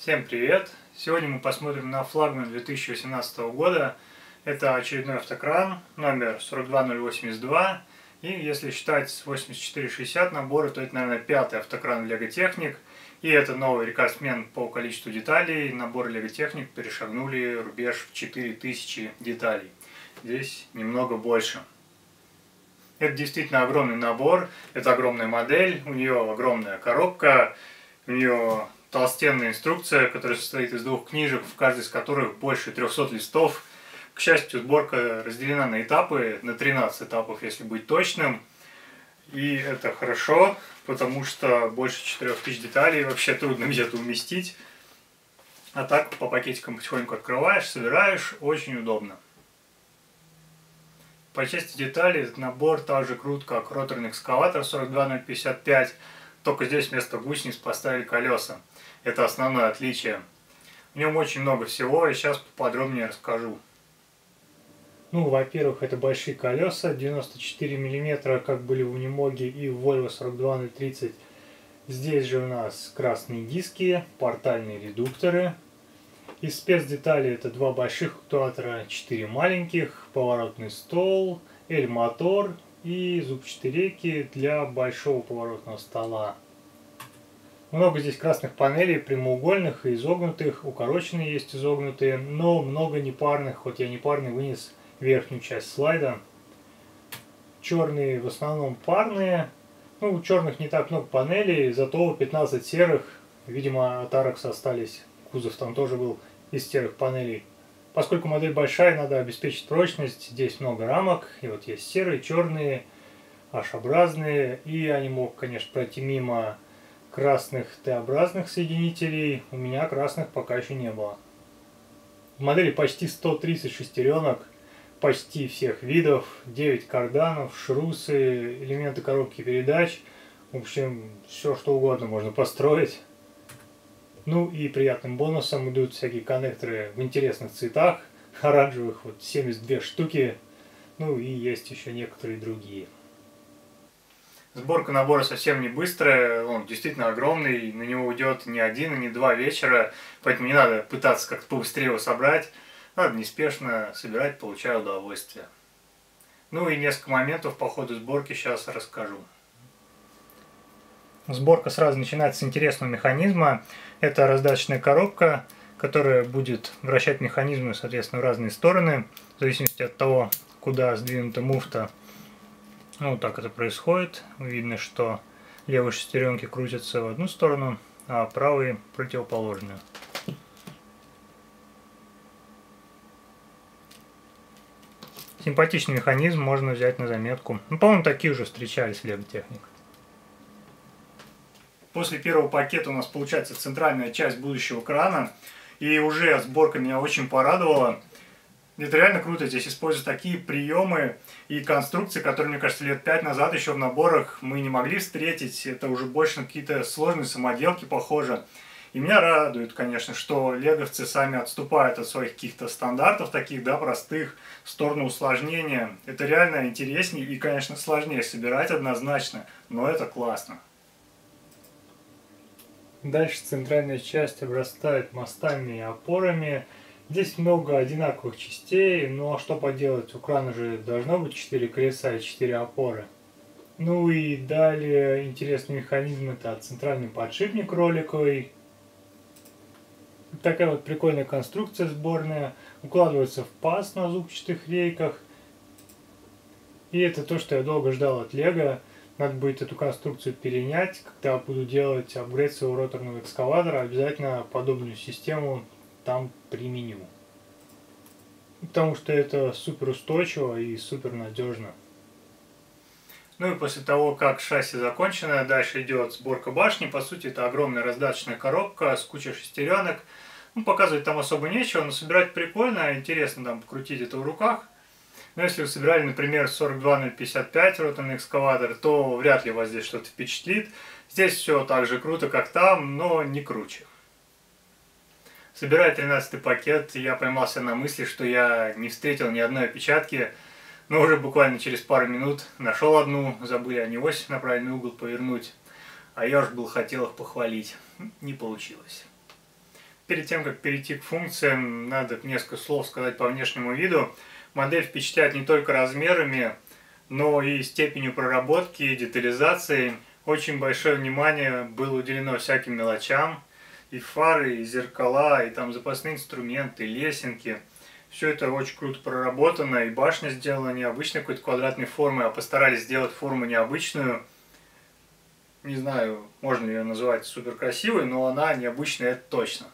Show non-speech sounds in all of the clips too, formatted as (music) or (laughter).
Всем привет! Сегодня мы посмотрим на флагман 2018 года. Это очередной автокран, номер 42082. И если считать с 8460 набора, то это, наверное, пятый автокран Lego Technic. И это новый рекордсмен по количеству деталей. Набор Lego Technic перешагнули рубеж в 4000 деталей. Здесь немного больше. Это действительно огромный набор, это огромная модель, у нее огромная коробка, у нее толстенная инструкция, которая состоит из двух книжек, в каждой из которых больше 300 листов. К счастью, сборка разделена на этапы, на 13 этапов, если быть точным. И это хорошо, потому что больше 4000 деталей вообще трудно где-то уместить. А так по пакетикам потихоньку открываешь, собираешь, очень удобно. По части деталей этот набор так же крут, как роторный экскаватор 42055, только здесь вместо гусениц поставили колеса. Это основное отличие. В нем очень много всего, и сейчас поподробнее расскажу. Ну, во-первых, это большие колеса, 94 мм, как были в Унимоге и в Volvo 42030. Здесь же у нас красные диски, портальные редукторы. Из спецдеталей это два больших актуатора, 4 маленьких, поворотный стол, L-мотор и зубчатые рейки для большого поворотного стола. Много здесь красных панелей, прямоугольных и изогнутых, укороченные есть изогнутые, но много непарных, хоть я непарный вынес верхнюю часть слайда. Черные в основном парные, ну у черных не так много панелей, зато 15 серых, видимо от Arax остались, кузов там тоже был из серых панелей. Поскольку модель большая, надо обеспечить прочность, здесь много рамок, и вот есть серые, черные, H-образные, и они могут, конечно, пройти мимо красных Т-образных соединителей, у меня красных пока еще не было. В модели почти 130 шестеренок, почти всех видов, 9 карданов, шрусы, элементы коробки передач, в общем, все что угодно можно построить. Ну и приятным бонусом идут всякие коннекторы в интересных цветах, (laughs) оранжевых вот 72 штуки, ну и есть еще некоторые другие. Сборка набора совсем не быстрая, он действительно огромный, на него уйдет не один не два вечера, поэтому не надо пытаться как-то побыстрее его собрать, надо неспешно собирать, получая удовольствие. Ну и несколько моментов по ходу сборки сейчас расскажу. Сборка сразу начинается с интересного механизма. Это раздаточная коробка, которая будет вращать механизмы, соответственно, в разные стороны, в зависимости от того, куда сдвинута муфта ну, так это происходит. Видно, что левые шестеренки крутятся в одну сторону, а правые противоположную. Симпатичный механизм, можно взять на заметку. Ну, по-моему, такие уже встречались в Technic. После первого пакета у нас получается центральная часть будущего крана. И уже сборка меня очень порадовала. Это реально круто, здесь используют такие приемы и конструкции, которые, мне кажется, лет пять назад еще в наборах мы не могли встретить. Это уже больше на какие-то сложные самоделки похоже. И меня радует, конечно, что леговцы сами отступают от своих каких-то стандартов, таких, да, простых, в сторону усложнения. Это реально интереснее и, конечно, сложнее собирать однозначно, но это классно. Дальше центральная часть обрастает мостами и опорами. Здесь много одинаковых частей, но что поделать, у крана же должно быть 4 колеса и 4 опоры. Ну и далее интересный механизм это центральный подшипник роликовый. Такая вот прикольная конструкция сборная. Укладывается в паз на зубчатых рейках. И это то, что я долго ждал от Лего. Надо будет эту конструкцию перенять. Когда буду делать апгрейд своего роторного экскаватора, обязательно подобную систему там применю. Потому что это супер устойчиво и супер надежно. Ну и после того, как шасси закончено, дальше идет сборка башни. По сути, это огромная раздаточная коробка с кучей шестеренок. Ну, показывать там особо нечего, но собирать прикольно, интересно там покрутить это в руках. Но если вы собирали, например, 42055 роторный экскаватор, то вряд ли вас здесь что-то впечатлит. Здесь все так же круто, как там, но не круче. Собирая 13 пакет, я поймался на мысли, что я не встретил ни одной опечатки, но уже буквально через пару минут нашел одну, забыли они ось на правильный угол повернуть, а я уж был хотел их похвалить. Не получилось. Перед тем, как перейти к функциям, надо несколько слов сказать по внешнему виду. Модель впечатляет не только размерами, но и степенью проработки и детализации. Очень большое внимание было уделено всяким мелочам. И фары, и зеркала, и там запасные инструменты, лесенки. Все это очень круто проработано, и башня сделана необычной какой-то квадратной формы, а постарались сделать форму необычную – не знаю, можно ли ее называть супер красивой, но она необычная, это точно.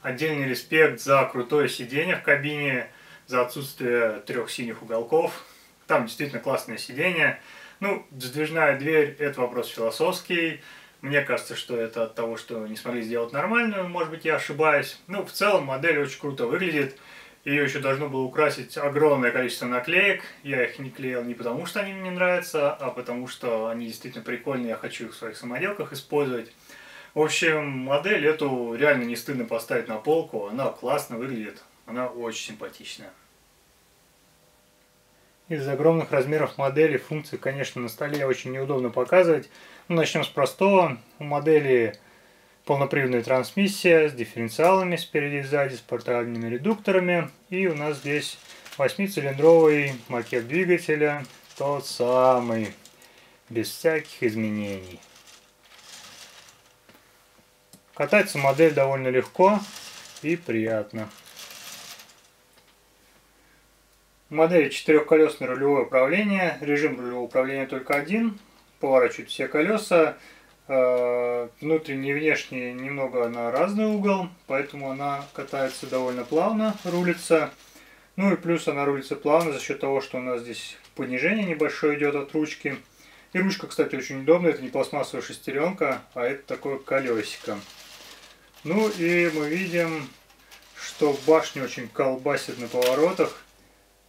Отдельный респект за крутое сиденье в кабине, за отсутствие трех синих уголков. Там действительно классное сиденье. Ну, сдвижная дверь – это вопрос философский. Мне кажется, что это от того, что не смогли сделать нормальную, может быть, я ошибаюсь. Ну, в целом модель очень круто выглядит. Ее еще должно было украсить огромное количество наклеек. Я их не клеил не потому, что они мне нравятся, а потому, что они действительно прикольные, я хочу их в своих самоделках использовать. В общем, модель эту реально не стыдно поставить на полку, она классно выглядит, она очень симпатичная. Из-за огромных размеров модели функции, конечно, на столе очень неудобно показывать. Ну, начнем с простого. У модели полноприводная трансмиссия с дифференциалами спереди и сзади, с портальными редукторами. И у нас здесь восьмицилиндровый макет двигателя, тот самый, без всяких изменений. Катается модель довольно легко и приятно. В модели четырехколесное рулевое управление, режим рулевого управления только один, поворачивают все колеса, Э, внутренний и внешний немного на разный угол, поэтому она катается довольно плавно, рулится. Ну и плюс она рулится плавно за счет того, что у нас здесь понижение небольшое идет от ручки. И ручка, кстати, очень удобная, это не пластмассовая шестеренка, а это такое колесико. Ну и мы видим, что башня очень колбасит на поворотах.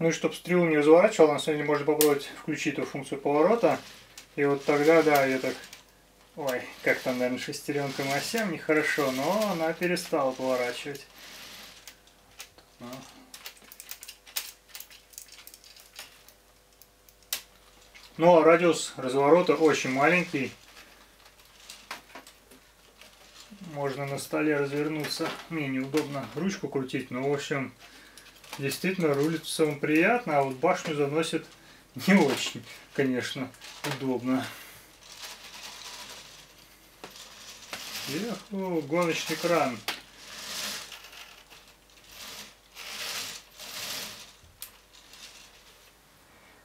Ну и чтобы стрелу не разворачивал, на самом деле можно попробовать включить эту функцию поворота. И вот тогда, да, я так Ой, как там, наверное, шестеренка совсем нехорошо, но она перестала поворачивать. Ну, а радиус разворота очень маленький. Можно на столе развернуться. Мне неудобно ручку крутить, но, в общем, действительно рулится он приятно, а вот башню заносит (laughs) не очень, конечно, удобно. Еху, гоночный кран.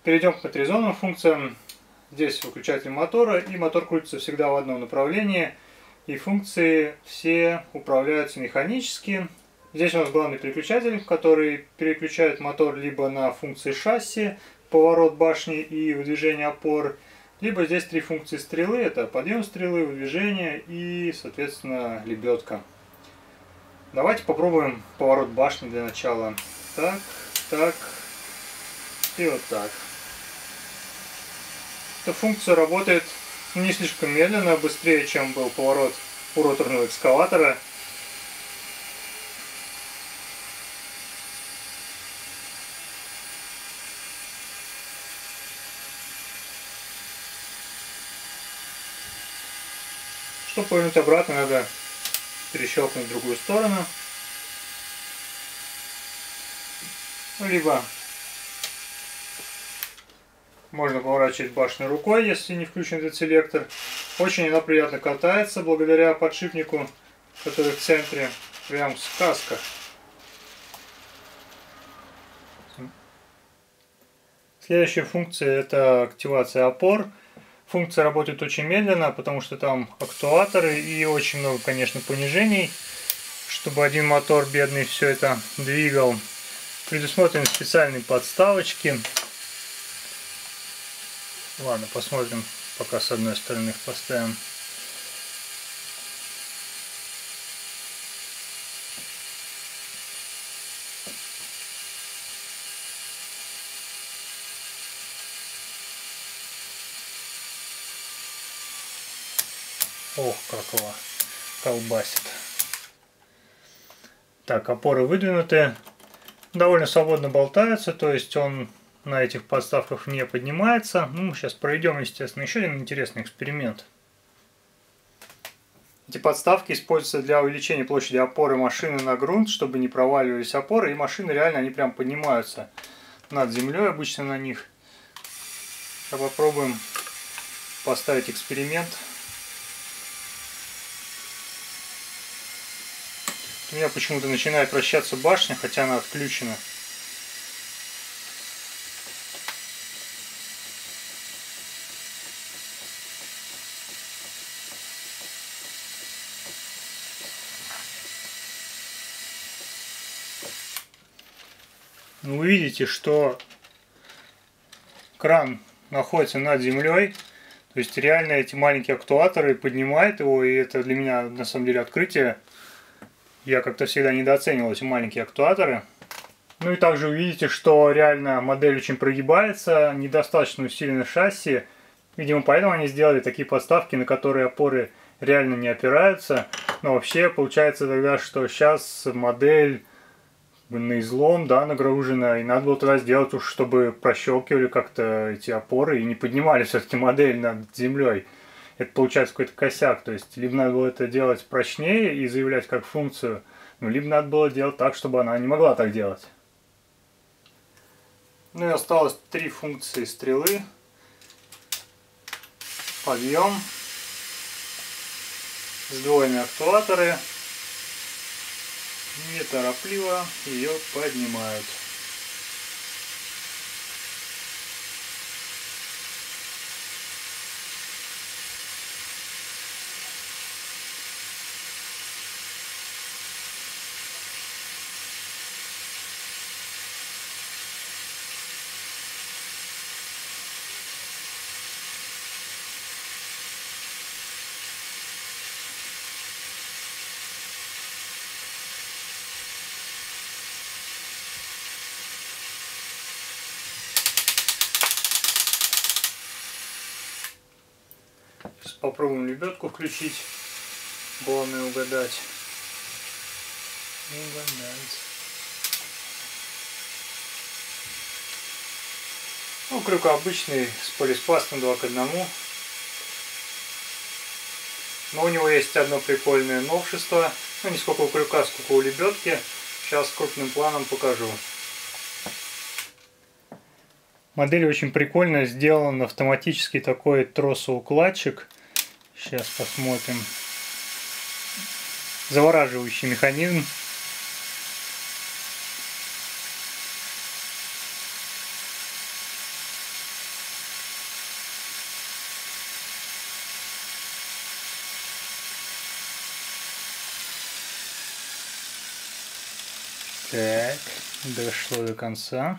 Перейдем к моторизованным функциям. Здесь выключатель мотора, и мотор крутится всегда в одном направлении. И функции все управляются механически. Здесь у нас главный переключатель, который переключает мотор либо на функции шасси, поворот башни и выдвижение опор, либо здесь три функции стрелы. Это подъем стрелы, выдвижение и, соответственно, лебедка. Давайте попробуем поворот башни для начала. Так, так и вот так. Эта функция работает не слишком медленно, быстрее, чем был поворот у роторного экскаватора. Чтобы повернуть обратно, надо перещелкнуть в другую сторону. Либо можно поворачивать башню рукой, если не включен этот селектор. Очень она приятно катается благодаря подшипнику, который в центре. Прям сказка. Следующая функция это активация опор. Функция работает очень медленно, потому что там актуаторы и очень много, конечно, понижений, чтобы один мотор бедный все это двигал. Предусмотрены специальные подставочки. Ладно, посмотрим, пока с одной стороны их поставим. Ох, как его колбасит. Так, опоры выдвинуты. Довольно свободно болтаются, то есть он на этих подставках не поднимается. Ну, мы сейчас пройдем, естественно, еще один интересный эксперимент. Эти подставки используются для увеличения площади опоры машины на грунт, чтобы не проваливались опоры, и машины реально, они прям поднимаются над землей обычно на них. Сейчас попробуем поставить эксперимент. У меня почему-то начинает вращаться башня, хотя она отключена. Ну, вы видите, что кран находится над землей. То есть реально эти маленькие актуаторы поднимают его, и это для меня на самом деле открытие. Я как-то всегда недооценивал эти маленькие актуаторы. Ну и также увидите, что реально модель очень прогибается, недостаточно усиленное шасси. Видимо, поэтому они сделали такие подставки, на которые опоры реально не опираются. Но вообще получается тогда, что сейчас модель на излом, да, нагружена, и надо было тогда сделать уж, чтобы прощелкивали как-то эти опоры и не поднимали все-таки модель над землей. Это получается какой-то косяк, то есть либо надо было это делать прочнее и заявлять как функцию, ну, либо надо было делать так, чтобы она не могла так делать. Ну и осталось три функции стрелы. Подъем, сдвоенные актуаторы неторопливо ее поднимают. Сейчас попробуем лебедку включить. Главное угадать. Угадать. Ну, крюк обычный с полиспастом 2 к 1. Но у него есть одно прикольное новшество. Ну, не сколько у крюка, сколько у лебедки. Сейчас крупным планом покажу. Модель очень прикольно сделан автоматический такой тросоукладчик. Сейчас посмотрим. Завораживающий механизм. Так, дошло до конца.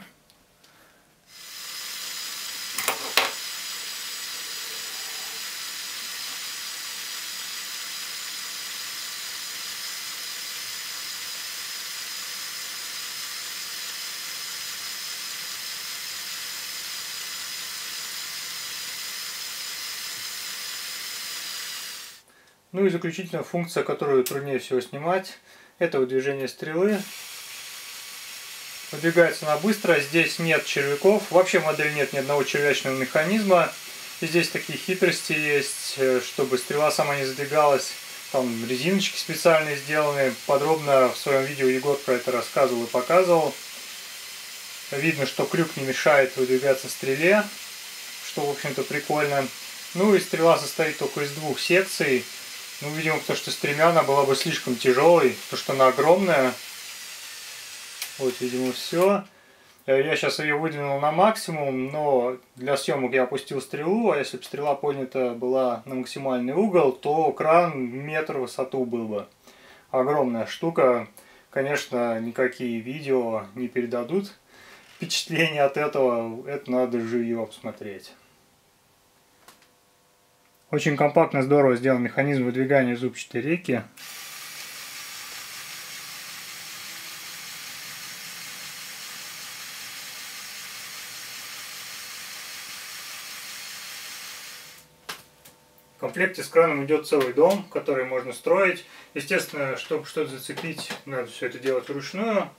И заключительная функция, которую труднее всего снимать, это выдвижение стрелы. Выдвигается она быстро, здесь нет червяков, вообще в модели нет ни одного червячного механизма. И здесь такие хитрости есть, э, чтобы стрела сама не задвигалась. Там резиночки специальные сделаны. Подробно в своем видео Егор про это рассказывал и показывал. Видно, что крюк не мешает выдвигаться стреле, что, в общем-то, прикольно. Ну и стрела состоит только из двух секций. Ну, видимо, потому что стремя она была бы слишком тяжелой, потому что она огромная. Вот, видимо, все. Э, я сейчас ее выдвинул на максимум, но для съемок я опустил стрелу, а если бы стрела поднята была на максимальный угол, то кран метр в высоту был бы. Огромная штука. Конечно, никакие видео не передадут впечатление от этого. Это надо живьем посмотреть. Очень компактно, здорово сделан механизм выдвигания зубчатой рейки. В комплекте с краном идет целый дом, который можно строить. Естественно, чтобы что-то зацепить, надо все это делать вручную.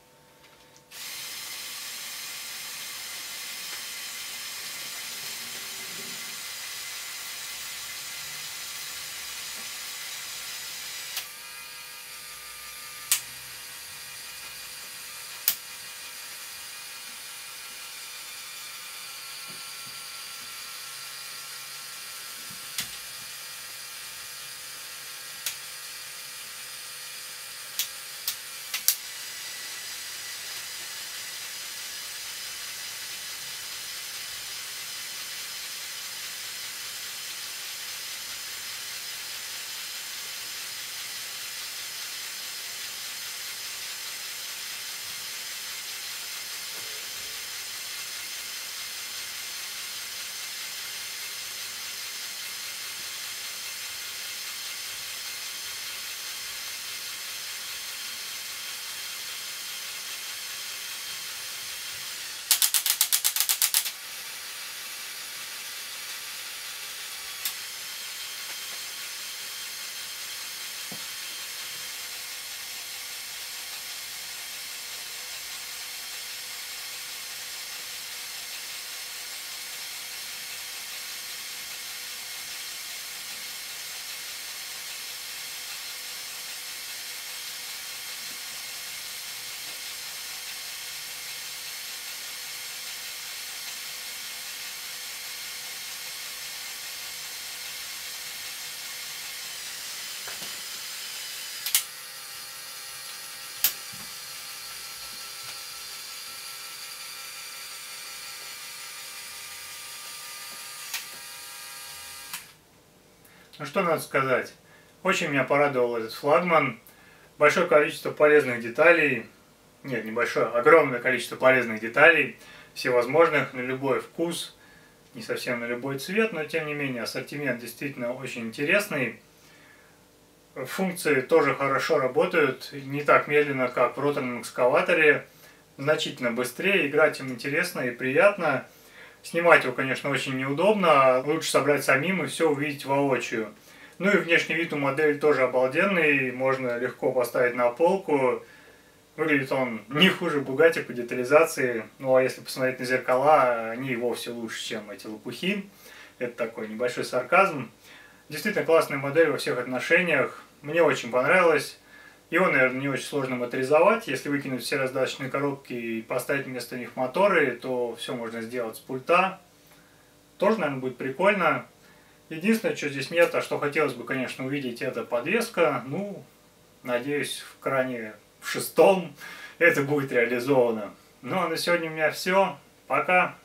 Ну что надо сказать. Очень меня порадовал этот флагман. Большое количество полезных деталей. Нет, небольшое, огромное количество полезных деталей. Всевозможных, на любой вкус. Не совсем на любой цвет, но тем не менее ассортимент действительно очень интересный. Функции тоже хорошо работают. Не так медленно, как в роторном экскаваторе. Значительно быстрее. Играть им интересно и приятно. Снимать его, конечно, очень неудобно, лучше собрать самим и все увидеть воочию. Ну и внешний вид у модели тоже обалденный, можно легко поставить на полку. Выглядит он не хуже Бугати по детализации, ну а если посмотреть на зеркала, они и вовсе лучше, чем эти лопухи. Это такой небольшой сарказм. Действительно классная модель во всех отношениях, мне очень понравилось. Его, наверное, не очень сложно моторизовать. Если выкинуть все раздаточные коробки и поставить вместо них моторы, то все можно сделать с пульта. Тоже, наверное, будет прикольно. Единственное, что здесь нет, а что хотелось бы, конечно, увидеть, это подвеска. Ну, надеюсь, в кране в шестом (laughs) это будет реализовано. Ну, а на сегодня у меня все. Пока!